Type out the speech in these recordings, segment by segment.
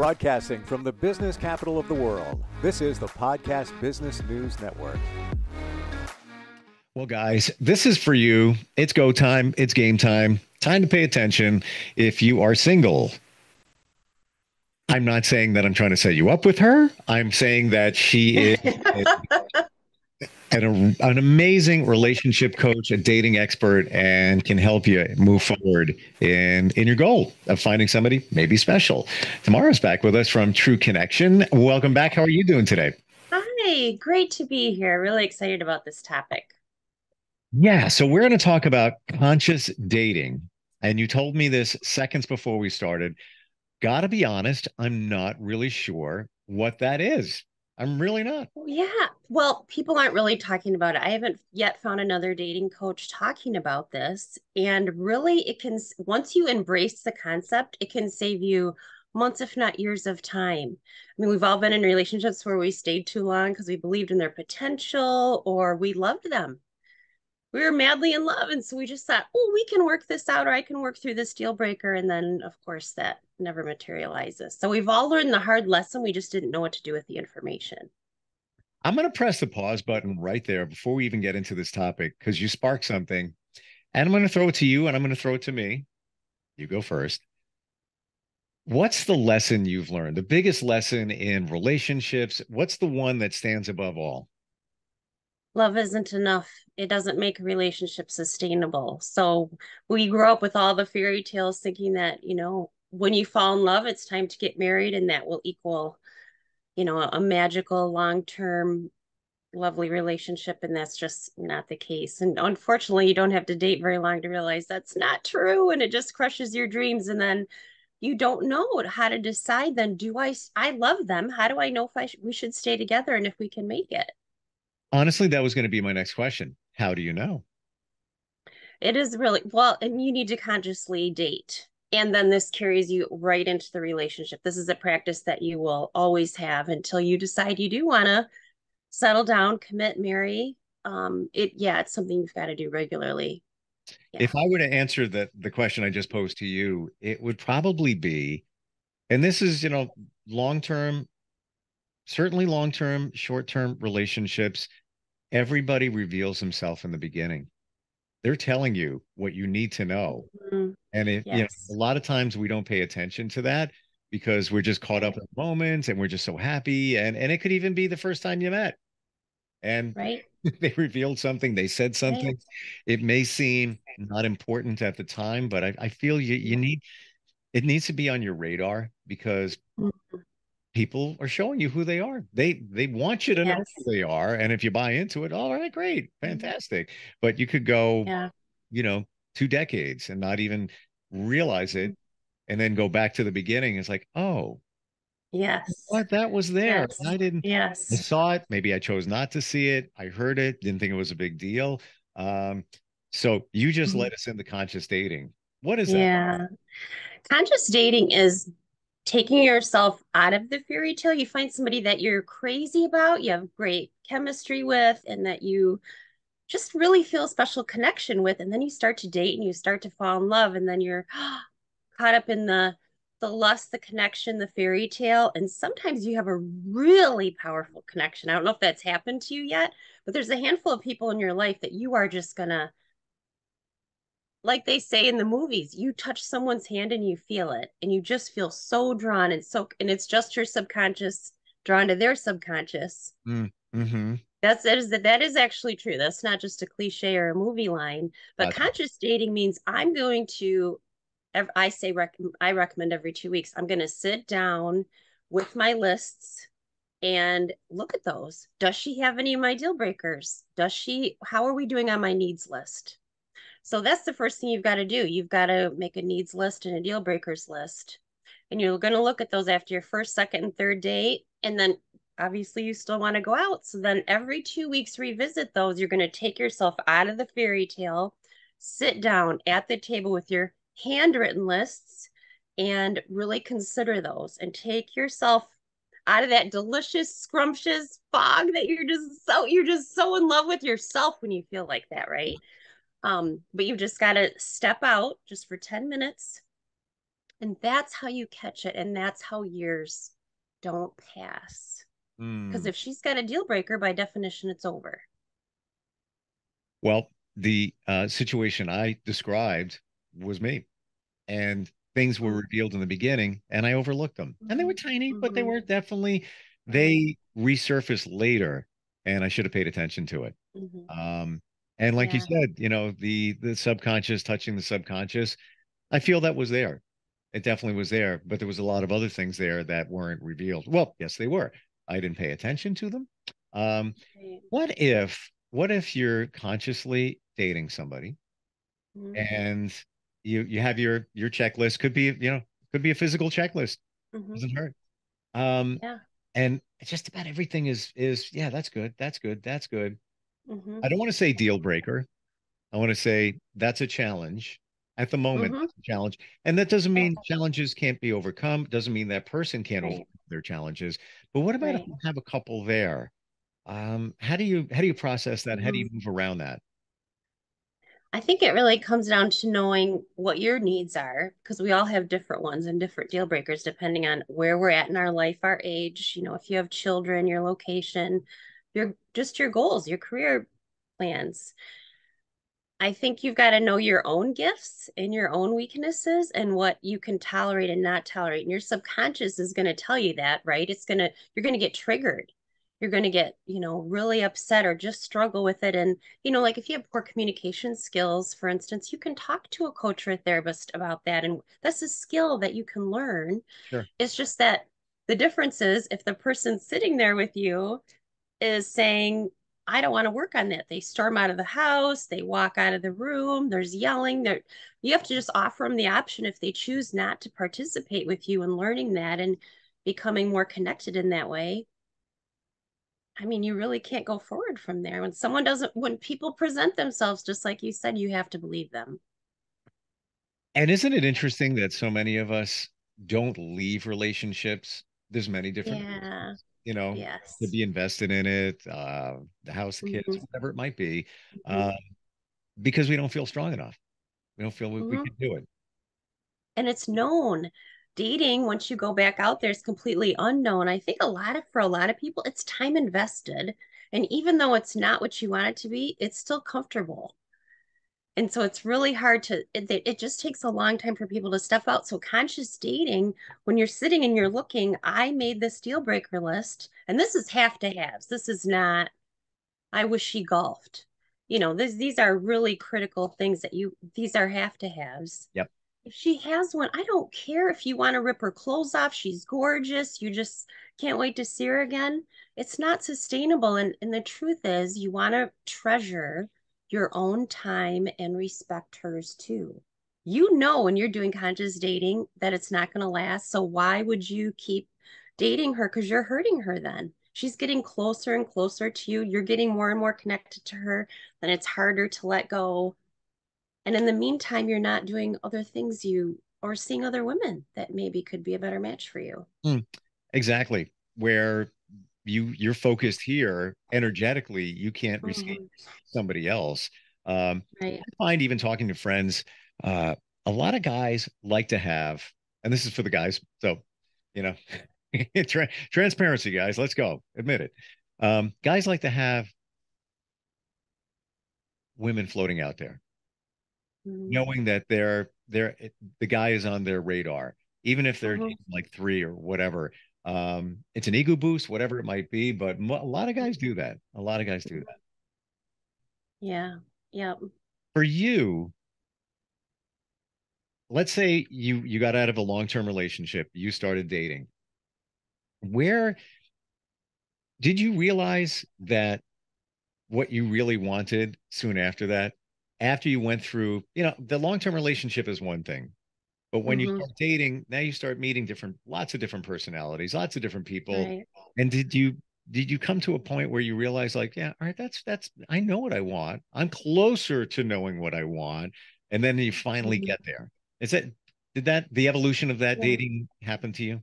Broadcasting from the business capital of the world, this is the Podcast Business News Network. Well, guys, this is for you. It's go time, it's game time. Time to pay attention if you are single. I'm not saying that I'm trying to set you up with her. I'm saying that she is an, an amazing relationship coach, a dating expert, and can help you move forward in, in your goal of finding somebody maybe special. Tamara's back with us from True Connection. Welcome back. How are you doing today? Hi, great to be here. Really excited about this topic. Yeah, so we're going to talk about conscious dating. And you told me this seconds before we started. Got to be honest, I'm not really sure what that is. I'm really not. Yeah. Well, people aren't really talking about it. I haven't yet found another dating coach talking about this. And really, it can, once you embrace the concept, it can save you months, if not years of time. I mean, we've all been in relationships where we stayed too long because we believed in their potential or we loved them we were madly in love. And so we just thought, oh, we can work this out, or I can work through this deal breaker. And then, of course, that never materializes. So we've all learned the hard lesson. We just didn't know what to do with the information. I'm going to press the pause button right there before we even get into this topic because you sparked something. And I'm going to throw it to you and I'm going to throw it to me. You go first. What's the lesson you've learned? The biggest lesson in relationships? What's the one that stands above all? Love isn't enough. It doesn't make a relationship sustainable. So we grow up with all the fairy tales thinking that, you know, when you fall in love, it's time to get married and that will equal, you know, a magical long term lovely relationship. And that's just not the case. And unfortunately you don't have to date very long to realize that's not true. And it just crushes your dreams. And then you don't know how to decide then do i i love them. How do i know if i sh- we should stay together and if we can make it honestly, that was going to be my next question. How do you know? It is really well, and you need to consciously date. And then this carries you right into the relationship. This is a practice that you will always have until you decide you do want to settle down, commit, marry. Um, it yeah, it's something you've got to do regularly. Yeah. If I were to answer the the question I just posed to you, it would probably be, and this is you know long term certainly long term, short term relationships, everybody reveals himself in the beginning. They're telling you what you need to know. Mm-hmm. And it, yes. you know, a lot of times we don't pay attention to that because we're just caught up in the moment and we're just so happy. And and it could even be the first time you met. And right. they revealed something, they said something. Right. It may seem not important at the time, but I, I feel you you need it needs to be on your radar because mm-hmm people are showing you who they are. They they want you to yes. know who they are, and if you buy into it, all right, great, mm-hmm. fantastic. But you could go, yeah. you know, two decades and not even realize it, mm-hmm. and then go back to the beginning. It's like, oh, yes, what that was there. Yes. I didn't. Yes, I saw it. Maybe I chose not to see it. I heard it. Didn't think it was a big deal. Um, so you just mm-hmm. let us into conscious dating. What is that? Yeah. Conscious dating is taking yourself out of the fairy tale you find somebody that you're crazy about you have great chemistry with and that you just really feel a special connection with and then you start to date and you start to fall in love and then you're caught up in the the lust the connection the fairy tale and sometimes you have a really powerful connection. I don't know if that's happened to you yet but there's a handful of people in your life that you are just gonna like they say in the movies, you touch someone's hand and you feel it, and you just feel so drawn and so, and it's just your subconscious drawn to their subconscious. Mm, hmm That's that is that that is actually true. That's not just a cliche or a movie line. But That's conscious dating means I'm going to. I say rec- I recommend every two weeks. I'm going to sit down with my lists and look at those. Does she have any of my deal breakers? Does she? How are we doing on my needs list? So that's the first thing you've got to do. You've got to make a needs list and a deal breakers list. And you're going to look at those after your first, second, and third date. And then obviously you still want to go out. So then every two weeks, revisit those. You're going to take yourself out of the fairy tale, sit down at the table with your handwritten lists and really consider those and take yourself out of that delicious scrumptious fog that you're just so you're just so in love with yourself when you feel like that right um, but you've just got to step out just for 10 minutes, And that's how you catch it. And that's how years don't pass. Because mm. if she's got a deal breaker, by definition, it's over. Well, the uh, situation I described was me. And things were mm. revealed in the beginning and I overlooked them. And they were mm-hmm. tiny, mm-hmm. but they mm-hmm. were definitely, they resurfaced later and I should have paid attention to it. Mm-hmm. Um, and like yeah. you said, you know, the the subconscious touching the subconscious, I feel that was there. It definitely was there, but there was a lot of other things there that weren't revealed. Well, yes, they were. I didn't pay attention to them. Um, what if what if you're consciously dating somebody mm-hmm. and you you have your your checklist could be you know could be a physical checklist mm-hmm. doesn't hurt um yeah and just about everything is is yeah that's good that's good that's good mm-hmm. i don't want to say deal breaker i want to say that's a challenge at the moment mm-hmm. challenge and that doesn't mean challenges can't be overcome doesn't mean that person can't right. overcome their challenges but what about right. if you have a couple there um how do you how do you process that how do you mm-hmm. move around that I think it really comes down to knowing what your needs are because we all have different ones and different deal breakers depending on where we're at in our life, our age, you know, if you have children, your location, your just your goals, your career plans. I think you've got to know your own gifts and your own weaknesses and what you can tolerate and not tolerate. And your subconscious is going to tell you that, right? It's going to, you're going to get triggered you're going to get you know really upset or just struggle with it and you know like if you have poor communication skills for instance you can talk to a coach or a therapist about that and that's a skill that you can learn sure. it's just that the difference is if the person sitting there with you is saying I don't want to work on that. They storm out of the house, they walk out of the room, there's yelling. There you have to just offer them the option if they choose not to participate with you in learning that and becoming more connected in that way I mean, you really can't go forward from there. When someone doesn't, when people present themselves, just like you said, you have to believe them. And isn't it interesting that so many of us don't leave relationships? There's many different, yeah. You know, yes. to be invested in it, uh, the house, the kids, mm-hmm. whatever it might be, mm-hmm. uh, because we don't feel strong enough. We don't feel we, mm-hmm. we can do it. And it's known dating once you go back out there is completely unknown i think a lot of for a lot of people it's time invested and even though it's not what you want it to be it's still comfortable and so it's really hard to it, it just takes a long time for people to step out so conscious dating when you're sitting and you're looking i made this deal breaker list and this is have to haves this is not i wish she golfed you know this, these are really critical things that you these are have to haves yep if she has one, I don't care if you want to rip her clothes off. She's gorgeous. You just can't wait to see her again. It's not sustainable. And, and the truth is, you want to treasure your own time and respect hers too. You know, when you're doing conscious dating, that it's not going to last. So, why would you keep dating her? Because you're hurting her then. She's getting closer and closer to you. You're getting more and more connected to her. Then it's harder to let go and in the meantime you're not doing other things you or seeing other women that maybe could be a better match for you mm, exactly where you you're focused here energetically you can't receive mm-hmm. somebody else um right. i find even talking to friends uh a lot of guys like to have and this is for the guys so you know tra- transparency guys let's go admit it um guys like to have women floating out there mm-hmm. knowing that they're they're the guy is on their radar, even if they're mm-hmm. like three or whatever. Um, it's an ego boost, whatever it might be, but a lot of guys do that. A lot of guys do that. Yeah. Yeah. For you, let's say you you got out of a long-term relationship, you started dating. Where did you realize that what you really wanted soon after that after you went through, you know, the long term relationship is one thing, but when mm-hmm. you start dating, now you start meeting different, lots of different personalities, lots of different people. Right. And did you did you come to a point where you realize, like, yeah, all right, that's that's I know what I want. I'm closer to knowing what I want, and then you finally mm-hmm. get there. Is that did that the evolution of that yeah. dating happen to you?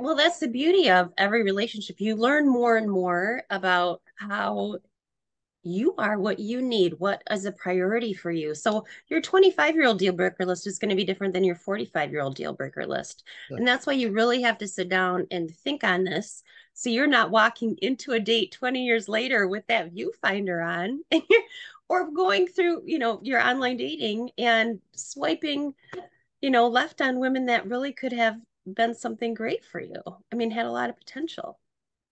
Well, that's the beauty of every relationship. You learn more and more about how you are what you need what is a priority for you. So your 25 year old deal breaker list is going to be different than your 45 year old deal breaker list. And that's why you really have to sit down and think on this so you're not walking into a date 20 years later with that viewfinder on or going through you know your online dating and swiping you know left on women that really could have been something great for you. I mean had a lot of potential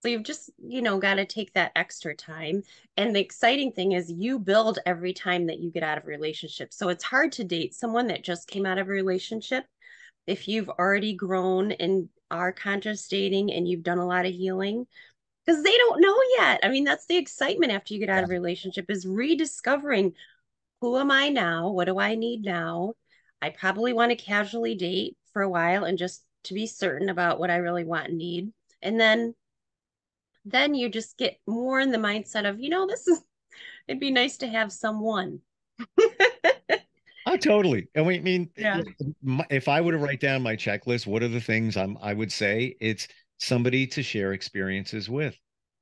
so you've just, you know, got to take that extra time. And the exciting thing is you build every time that you get out of a relationship. So it's hard to date someone that just came out of a relationship. If you've already grown and are conscious dating and you've done a lot of healing, because they don't know yet. I mean, that's the excitement after you get out of a relationship is rediscovering who am I now? What do I need now? I probably want to casually date for a while and just to be certain about what I really want and need. And then then you just get more in the mindset of, you know, this is, it'd be nice to have someone. oh, totally. And we I mean, yeah. if I were to write down my checklist, what are the things I'm, I would say it's somebody to share experiences with,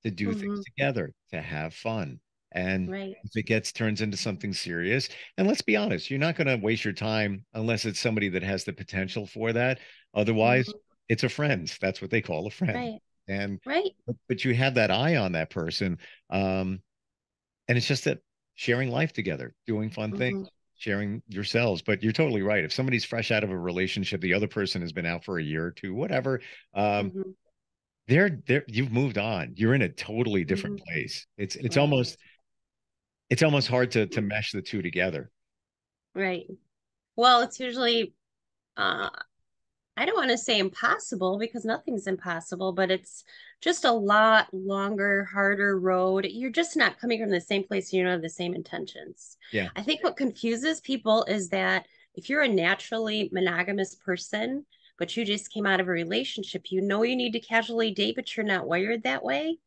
to do mm-hmm. things together, to have fun. And right. if it gets turns into something serious, and let's be honest, you're not going to waste your time unless it's somebody that has the potential for that. Otherwise, mm-hmm. it's a friend. That's what they call a friend. Right and right but, you have that eye on that person um and it's just that sharing life together doing fun mm-hmm. things sharing yourselves but you're totally right if somebody's fresh out of a relationship the other person has been out for a year or two whatever um mm-hmm. they're there you've moved on you're in a totally different mm-hmm. place it's it's right. almost it's almost hard to to mesh the two together right well it's usually uh I don't want to say impossible because nothing's impossible, but it's just a lot longer, harder road. You're just not coming from the same place. You don't have the same intentions. Yeah. I think what confuses people is that if you're a naturally monogamous person, but you just came out of a relationship, you know you need to casually date, but you're not wired that way.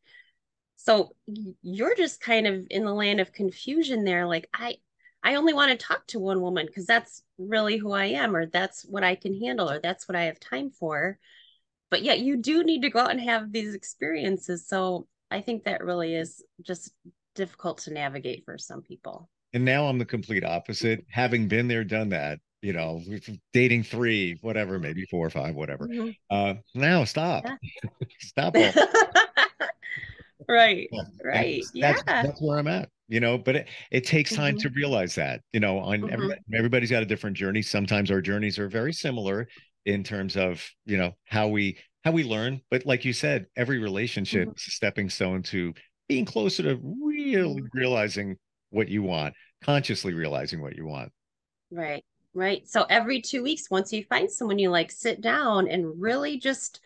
So you're just kind of in the land of confusion there. Like, I, I only want to talk to one woman because that's really who I am, or that's what I can handle, or that's what I have time for. But yet, you do need to go out and have these experiences. So I think that really is just difficult to navigate for some people. And now I'm the complete opposite. Having been there, done that, you know, dating three, whatever, maybe four or five, whatever. Mm-hmm. Uh, now stop, yeah. stop. right, right. That's, yeah, that's, that's where I'm at you know but it, it takes time mm-hmm. to realize that you know on mm-hmm. everybody, everybody's got a different journey sometimes our journeys are very similar in terms of you know how we how we learn but like you said every relationship mm-hmm. is a stepping stone to being closer to really mm-hmm. realizing what you want consciously realizing what you want right right so every two weeks once you find someone you like sit down and really just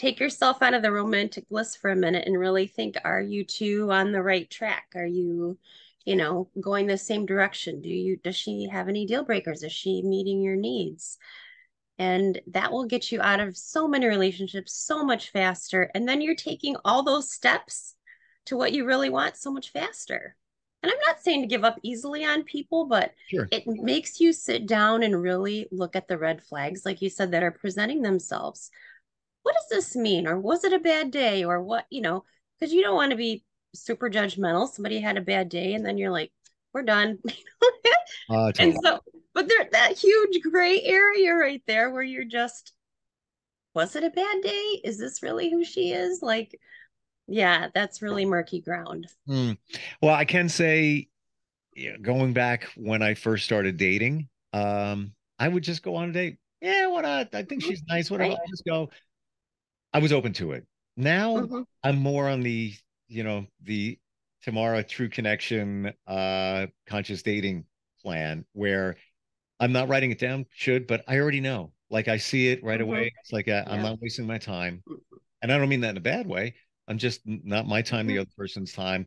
take yourself out of the romantic list for a minute and really think are you two on the right track? Are you you know going the same direction? Do you does she have any deal breakers? Is she meeting your needs? And that will get you out of so many relationships so much faster. And then you're taking all those steps to what you really want so much faster. And i'm not saying to give up easily on people but sure. it makes you sit down and really look at the red flags like you said that are presenting themselves what does this mean? Or was it a bad day? Or what, you know, because you don't want to be super judgmental. Somebody had a bad day and then you're like, we're done. uh, and so, but there that huge gray area right there where you're just, was it a bad day? Is this really who she is? Like, yeah, that's really murky ground. Hmm. Well, I can say, going back when I first started dating, um, I would just go on a date. Yeah, what not? I think mm-hmm. she's nice. Whatever. Right. I just go. I was open to it. Now mm-hmm. I'm more on the, you know, the Tamara True Connection uh conscious dating plan where I'm not writing it down, should, but I already know. Like I see it right mm-hmm. away. It's like uh, yeah. I'm not wasting my time. And I don't mean that in a bad way. I'm just not my time, mm-hmm. the other person's time.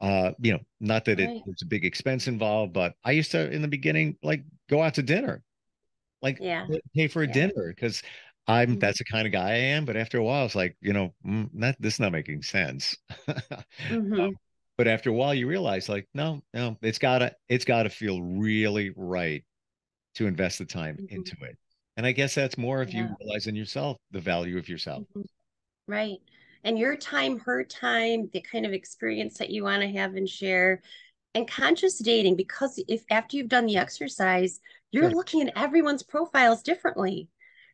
Uh, you know, not that right. it, there's a big expense involved, but I used to in the beginning like go out to dinner. Like yeah. pay for a yeah. dinner because I'm mm-hmm. that's the kind of guy I am. But after a while, it's like you know, mm, not this is not making sense. mm-hmm. um, but after a while, you realize like, no, no, it's gotta it's gotta feel really right to invest the time mm-hmm. into it. And I guess that's more of yeah. you realizing yourself the value of yourself. Mm-hmm. Right. and your time, her time, the kind of experience that you want to have and share. And conscious dating, because if after you've done the exercise, you're sure. looking at everyone's profiles differently.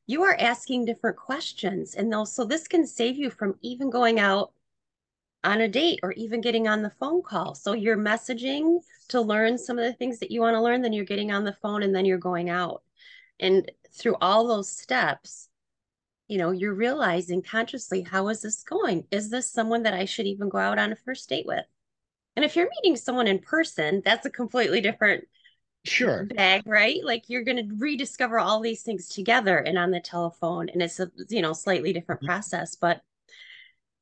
You are asking different questions. And those, so this can save you from even going out on a date or even getting on the phone call. So you're messaging to learn some of the things that you want to learn, then you're getting on the phone and then you're going out. And through all those steps, you know, you're realizing consciously, how is this going? Is this someone that I should even go out on a first date with? And if you're meeting someone in person, that's a completely different sure bag, right? Like you're going to rediscover all these things together and on the telephone, and it's a you know slightly different mm-hmm. process, but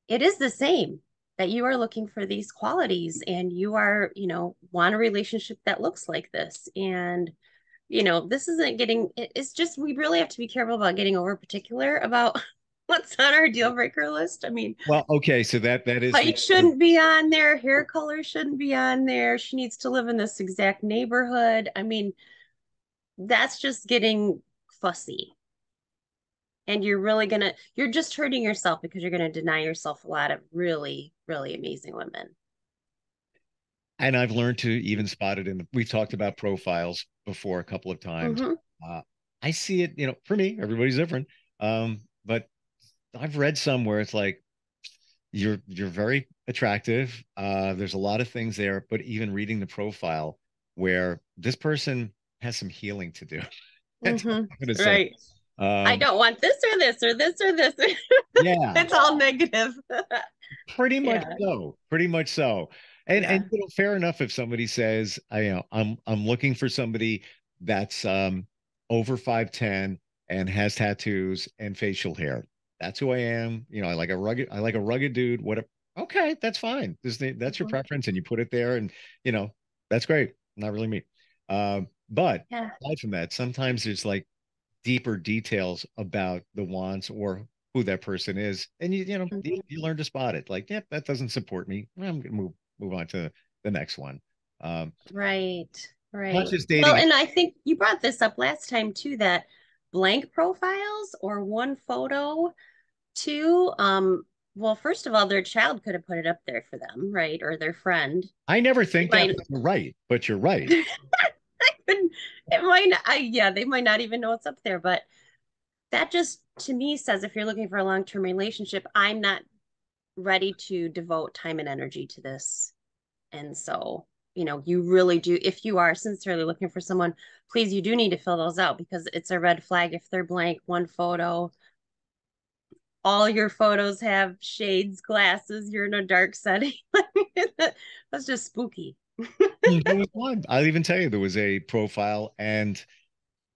it is the same that you are looking for these qualities and you are you know want a relationship that looks like this and you know this isn't getting it's just we really have to be careful about getting over particular about what's on our deal breaker list? I mean well okay so that that is height shouldn't be on there hair color shouldn't be on there she needs to live in this exact neighborhood. I mean that's just getting fussy. And you're really gonna you're just hurting yourself because you're gonna deny yourself a lot of really really amazing women. And i've learned to even spot it in the, we've talked about profiles before a couple of times. Mm-hmm. uh, i see it you know for me everybody's different. Um, but i've read some where it's like you're you're very attractive uh, there's a lot of things there but even reading the profile where this person has some healing to do mm-hmm. right um, I don't want this or this or this or this. yeah, it's all negative. pretty much yeah. so. Pretty much so. And yeah. and you know, fair enough if somebody says, I you know, I'm I'm looking for somebody that's um over 5'10 and has tattoos and facial hair. That's who I am. You know, I like a rugged, I like a rugged dude. What okay, that's fine. This, that's your mm-hmm. preference, and you put it there, and you know, that's great. Not really me. Um, but yeah. aside from that, sometimes there's like deeper details about the wants or who that person is and you you know mm-hmm. you, you, learn to spot it like yep yeah, that doesn't support me i'm gonna move move on to the next one um right right not just dating well and i think you brought this up last time too that blank profiles or one photo too um well first of all their child could have put it up there for them right or their friend i never think that you're right but you're right it might not, I, yeah, they might not even know what's up there, but that just to me says if you're looking for a long term relationship, I'm not ready to devote time and energy to this. And so, you know, you really do, if you are sincerely looking for someone, please, you do need to fill those out because it's a red flag if they're blank, one photo. All your photos have shades, glasses, you're in a dark setting. That's just spooky there was one. I'll even tell you there was a profile and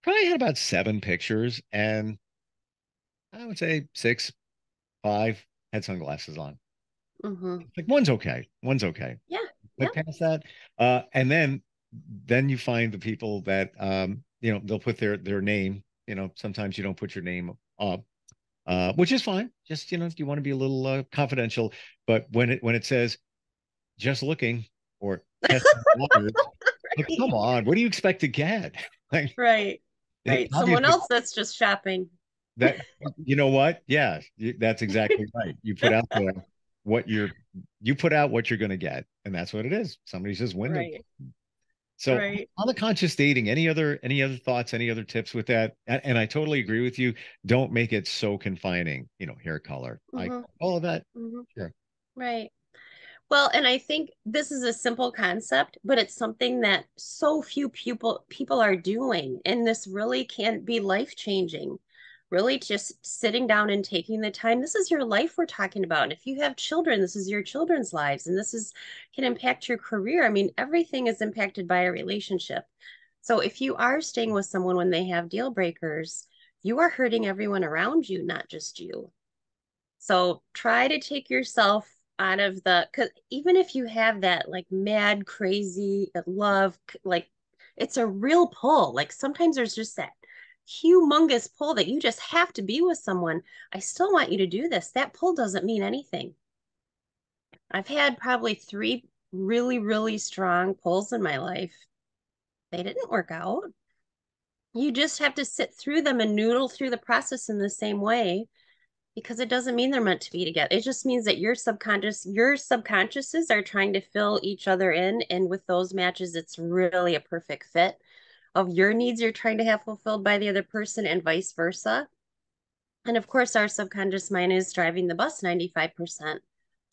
probably had about seven pictures, and I would say six, five had sunglasses on. Mm-hmm. Like one's okay, one's okay. Yeah. But yeah. past that, uh, and then then you find the people that um, you know they'll put their their name. You know, sometimes you don't put your name up, uh, which is fine. Just you know, if you want to be a little uh, confidential, but when it when it says just looking or like, come on, what do you expect to get? Like, right, right. Someone else that's just shopping. That you know what? Yeah, that's exactly right. You put out there what you're you put out what you're going to get, and that's what it is. Somebody's just window. Right. So right. on the conscious dating, any other any other thoughts, any other tips with that? And, and I totally agree with you. Don't make it so confining. You know, hair color, mm-hmm. like all of that. Mm-hmm. Sure. Right. Well, and I think this is a simple concept, but it's something that so few people people are doing, and this really can be life changing. Really, just sitting down and taking the time. This is your life we're talking about. And if you have children, this is your children's lives, and this is can impact your career. I mean, everything is impacted by a relationship. So if you are staying with someone when they have deal breakers, you are hurting everyone around you, not just you. So try to take yourself out of the because even if you have that like mad crazy love like it's a real pull like sometimes there's just that humongous pull that you just have to be with someone. I still want you to do this. That pull doesn't mean anything. I've had probably three really really strong pulls in my life. They didn't work out. You just have to sit through them and noodle through the process in the same way because it doesn't mean they're meant to be together. It just means that your subconscious, your subconsciouses are trying to fill each other in. And with those matches, it's really a perfect fit of your needs you're trying to have fulfilled by the other person and vice versa. And of course, our subconscious mind is driving the bus 95%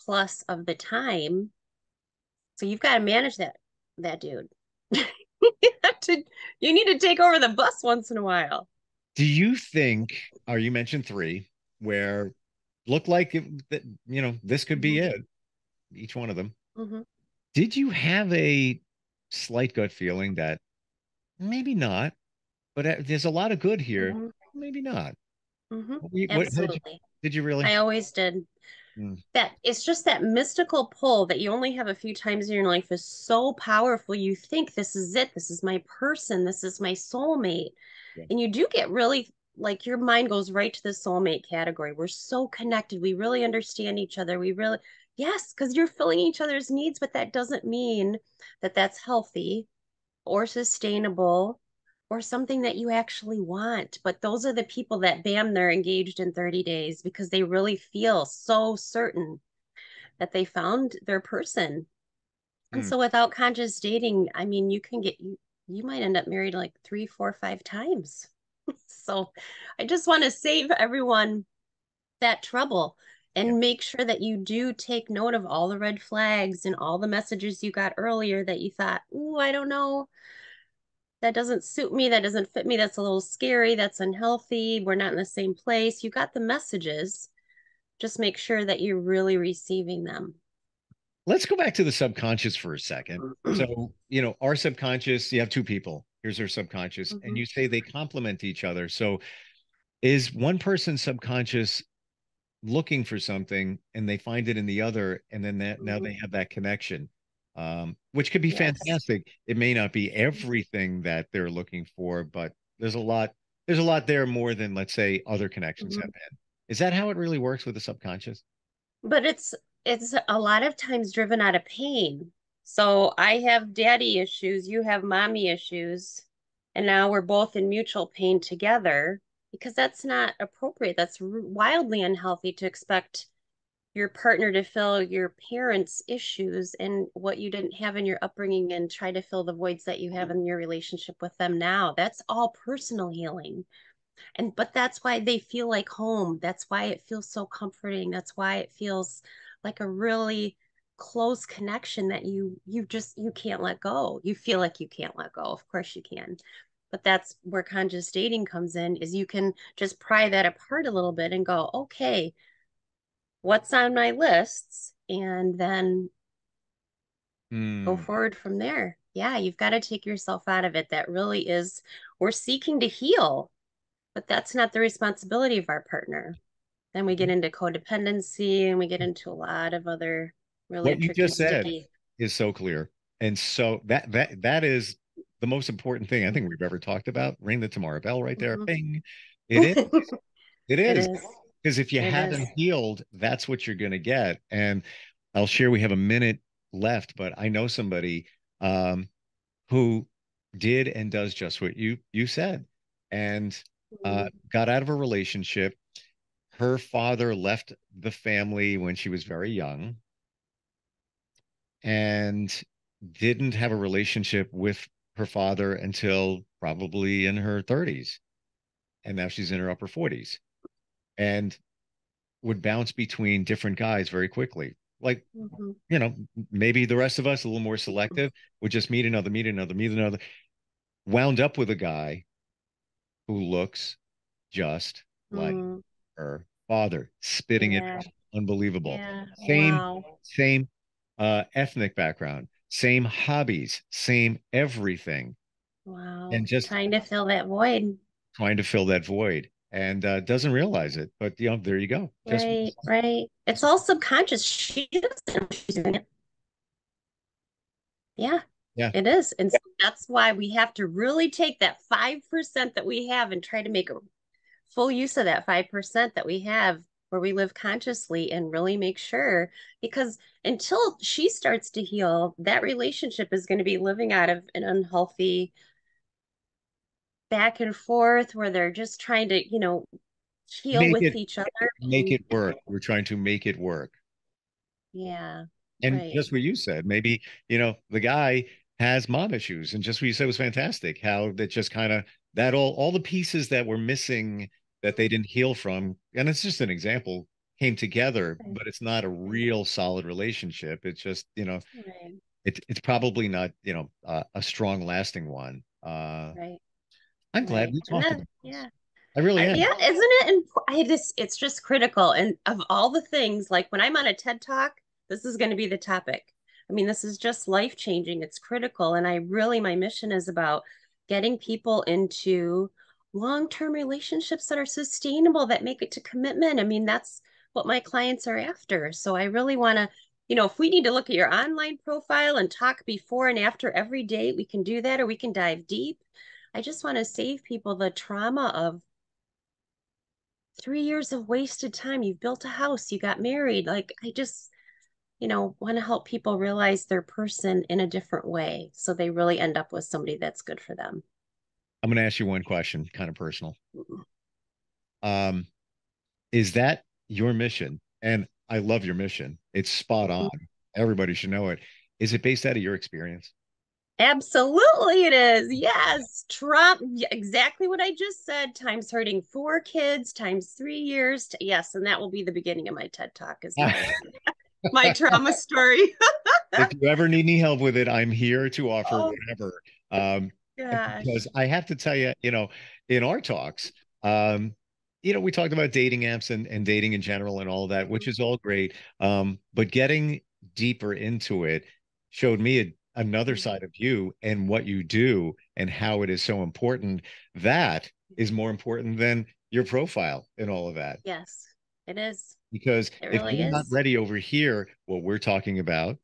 plus of the time. So you've got to manage that, that dude. you, to, you need to take over the bus once in a while. Do you think, or you mentioned three, where looked like that, you know, this could be mm-hmm. it, each one of them. Mm-hmm. Did you have a slight gut feeling that maybe not, but uh, there's a lot of good here? Mm-hmm. Maybe not. Mm-hmm. What, Absolutely. Did you, did you, really? I always did. Mm. That it's just that mystical pull that you only have a few times in your life is so powerful. You think this is it. This is my person. This is my soulmate. Yeah. And you do get really like your mind goes right to the soulmate category. We're so connected. We really understand each other. We really, yes, because you're filling each other's needs, but that doesn't mean that that's healthy or sustainable or something that you actually want. But those are the people that, bam, they're engaged in 30 days because they really feel so certain that they found their person. And hmm. so without conscious dating, I mean, you can get, you, you might end up married like three, four, five times. so I just want to save everyone that trouble and make sure that you do take note of all the red flags and all the messages you got earlier that you thought, oh, I don't know. That doesn't suit me. That doesn't fit me. That's a little scary. That's unhealthy. We're not in the same place. You got the messages. Just make sure that you're really receiving them. Let's go back to the subconscious for a second. So, you know, our subconscious, you have two people here's their subconscious mm-hmm. and you say they complement each other so is one person's subconscious looking for something and they find it in the other and then that now they mm-hmm. have that connection um, which could be yes. fantastic it may not be everything that they're looking for but there's a lot there's a lot there more than let's say other connections mm-hmm. have been is that how it really works with the subconscious but it's it's a lot of times driven out of pain so I have daddy issues, you have mommy issues, and now we're both in mutual pain together because that's not appropriate. That's wildly unhealthy to expect your partner to fill your parents' issues and what you didn't have in your upbringing and try to fill the voids that you have in your relationship with them now. That's all personal healing. And but that's why they feel like home. That's why it feels so comforting. That's why it feels like a really close connection that you you just you can't let go you feel like you can't let go of course you can but that's where conscious dating comes in is you can just pry that apart a little bit and go okay what's on my lists and then mm. go hmm. forward from there yeah you've got to take yourself out of it that really is we're seeking to heal but that's not the responsibility of our partner then we get into codependency and we get into a lot of other really what you just said is so clear and so that that that is the most important thing i think we've ever talked about ring the Tamara bell right there mm-hmm. Bing. it is it is because if you it haven't is. healed that's what you're going to get and i'll share we have a minute left but i know somebody um who did and does just what you you said and uh mm-hmm. got out of a relationship her father left the family when she was very young and didn't have a relationship with her father until probably in her 30s. And now she's in her upper 40s and would bounce between different guys very quickly. Like, mm-hmm. you know, maybe the rest of us a little more selective would just meet another, meet another, meet another. Wound up with a guy who looks just like mm. her father, spitting yeah. it unbelievable. Yeah. Same, wow. same uh, ethnic background, same hobbies, same everything. Wow. And just trying to fill that void. Trying to fill that void and uh, doesn't realize it. But you know, there you go. Just, right, right. It's all subconscious. She doesn't know she's doing it. Yeah. Yeah. It is. And so that's why we have to really take that 5% that we have and try to make a full use of that 5% that we have where we live consciously and really make sure because until she starts to heal that relationship is going to be living out of an unhealthy back and forth where they're just trying to you know heal Make with it- each other. make it work. We're trying to make it work. Yeah. And Right. just what you said, maybe, you know, the guy has mom issues. And just what you said was fantastic. How that just kind of that all all the pieces that were missing that they didn't heal from, and it's just an example, came together, but it's not a real solid relationship. It's just, you know, Right. it's it's probably not, you know, uh, a strong, lasting one. Uh Right. I'm glad right. we talked that- about this. yeah. I really am. yeah, isn't it? And I just, it's just critical. And of all the things, like when I'm on a TED talk, this is going to be the topic. I mean, this is just life changing. It's critical. And I really, my mission is about getting people into long term relationships that are sustainable, that make it to commitment. I mean, that's what my clients are after. So I really want to, you know, if we need to look at your online profile and talk before and after every date, we can do that, or we can dive deep. I just want to save people the trauma of three years of wasted time. You've built a house, you got married. Like, I just, you know, want to help people realize their person in a different way so they really end up with somebody that's good for them. I'm going to ask you one question, kind of personal. Um, is that your mission? And I love your mission. It's spot Mhm. on. Everybody should know it. Is it based out of your experience? Absolutely, it is. Yes. Trump, exactly what I just said. Times hurting four kids, times three years. To, yes. And that will be the beginning of my TED talk as well. my trauma story. if you ever need any help with it, I'm here to offer Oh. whatever. Um, Gosh. because I have to tell you, you know, in our talks, um, you know, we talked about dating apps and, and dating in general and all that, which is all great. Um, but getting deeper into it showed me a, another side of you and what you do and how it is so important. That is more important than your profile and all of that. Yes, it is. Because It if you're not ready over here, what we're talking about,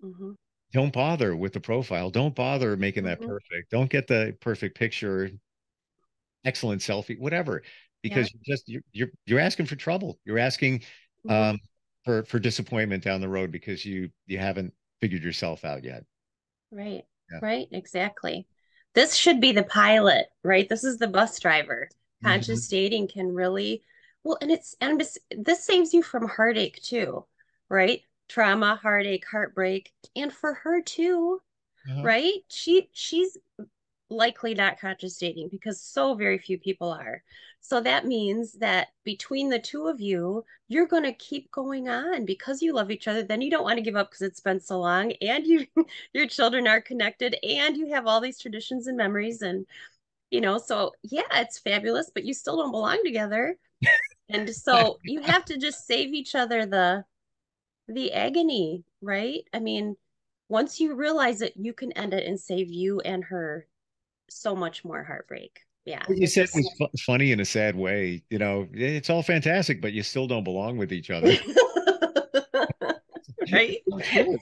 hmm don't bother with the profile. Don't bother making that Mhm. perfect. Don't get the perfect picture, excellent selfie, whatever, because you just you're, you're you're asking for trouble. You're asking Mhm. um for for disappointment down the road because you you haven't figured yourself out yet. Right, Yeah. right, exactly. This should be the pilot, right? This is the bus driver. Conscious dating can really, well, and it's, and this, this saves you from heartache too, right? Trauma, heartache, heartbreak, and for her too, Uh-huh. right? She, she's likely not conscious dating because so very few people are. So that means that between the two of you, you're going to keep going on because you love each other. Then you don't want to give up because it's been so long and you your children are connected and you have all these traditions and memories and you know, so yeah, it's fabulous, but you still don't belong together. and so you have to just save each other the the agony, right? I mean, once you realize it, you can end it and save you and her so much more heartbreak. Yeah. What you said was fu- funny in a sad way. You know, it's all fantastic, but you still don't belong with each other. right?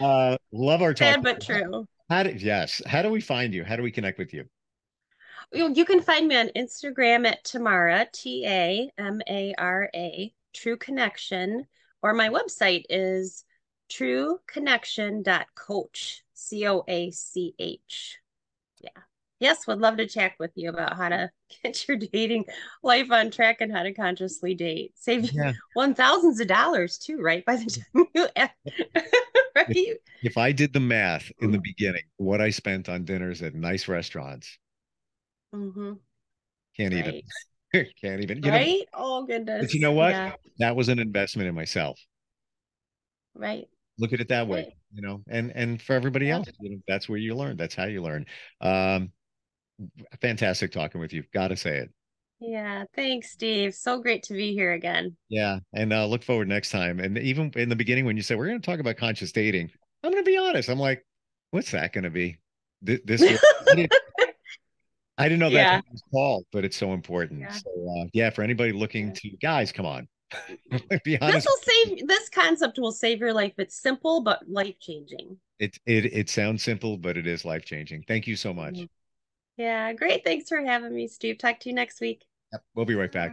Uh, love our talk. Sad but true. How do, yes. How do we find you? How do we connect with you? You, you can find me on Instagram at Tamara, T A M A R A, True Connection, or my website is trueconnection.coach, C O A C H. Yeah. Yes, would love to chat with you about how to get your dating life on track and how to consciously date. Save you one thousands of dollars too, right? By the time you right? If I did the math in the beginning, what I spent on dinners at nice restaurants, Mm-hmm. can't Right. even, can't even. You know, right? Oh goodness. but you know what? Yeah, that was an investment in myself. right. Look at it that way, Right. you know, and and for everybody Yeah. else, you know, that's where you learn. That's how you learn. Um, fantastic talking with you. Got to say it. Yeah, thanks, Steve. So great to be here again. Yeah, and uh, look forward next time. And even in the beginning, when you said we're going to talk about conscious dating, I'm going to be honest. I'm like, what's that going to be? This, this I, didn't, I didn't know Yeah. that was called, but it's so important. Yeah. So uh, yeah, for anybody looking Yeah. to guys, come on, be honest. This will save this concept will save your life. It's simple but life changing. It it it sounds simple, but it is life changing. Thank you so much. Yeah, great. Thanks for having me, Steve. Talk to you next week. Yep, we'll be right back.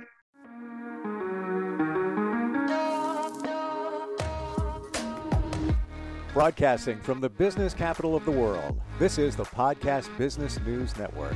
Broadcasting from the business capital of the world, this is the Podcast Business News Network.